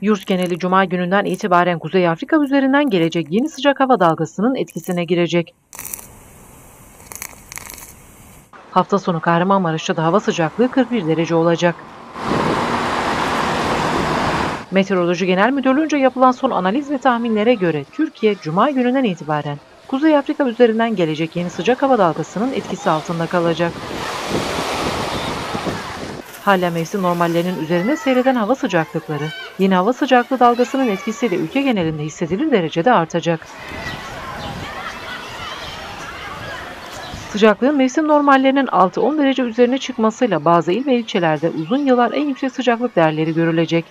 Yurt geneli Cuma gününden itibaren Kuzey Afrika üzerinden gelecek yeni sıcak hava dalgasının etkisine girecek. Hafta sonu Kahramanmaraş'ta da hava sıcaklığı 41 derece olacak. Meteoroloji Genel Müdürlüğü'nce yapılan son analiz ve tahminlere göre Türkiye, Cuma gününden itibaren Kuzey Afrika üzerinden gelecek yeni sıcak hava dalgasının etkisi altında kalacak. Hala mevsim normallerinin üzerinde seyreden hava sıcaklıkları, yeni hava sıcaklığı dalgasının etkisiyle ülke genelinde hissedilir derecede artacak. Sıcaklığın mevsim normallerinin 6-10 derece üzerine çıkmasıyla bazı il ve ilçelerde uzun yıllar en yüksek sıcaklık değerleri görülecek.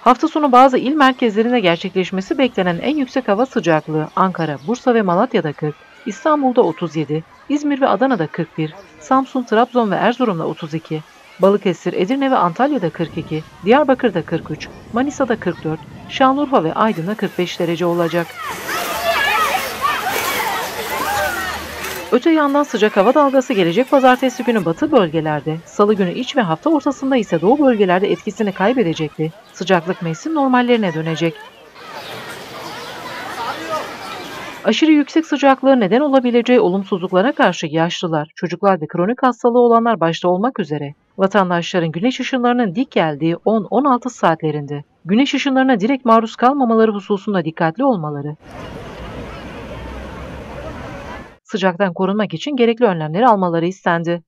Hafta sonu bazı il merkezlerinde gerçekleşmesi beklenen en yüksek hava sıcaklığı Ankara, Bursa ve Malatya'da 40, İstanbul'da 37, İzmir ve Adana'da 41, Samsun, Trabzon ve Erzurum'da 32, Balıkesir, Edirne ve Antalya'da 42, Diyarbakır'da 43, Manisa'da 44, Şanlıurfa ve Aydın'da 45 derece olacak. Öte yandan sıcak hava dalgası gelecek pazartesi günü batı bölgelerde, salı günü iç ve hafta ortasında ise doğu bölgelerde etkisini kaybedecekti. Sıcaklık mevsim normallerine dönecek. Aşırı yüksek sıcaklığı neden olabileceği olumsuzluklara karşı yaşlılar, çocuklar ve kronik hastalığı olanlar başta olmak üzere vatandaşların güneş ışınlarının dik geldiği 10-16 saatlerinde güneş ışınlarına direkt maruz kalmamaları hususunda dikkatli olmaları, sıcaktan korunmak için gerekli önlemleri almaları istendi.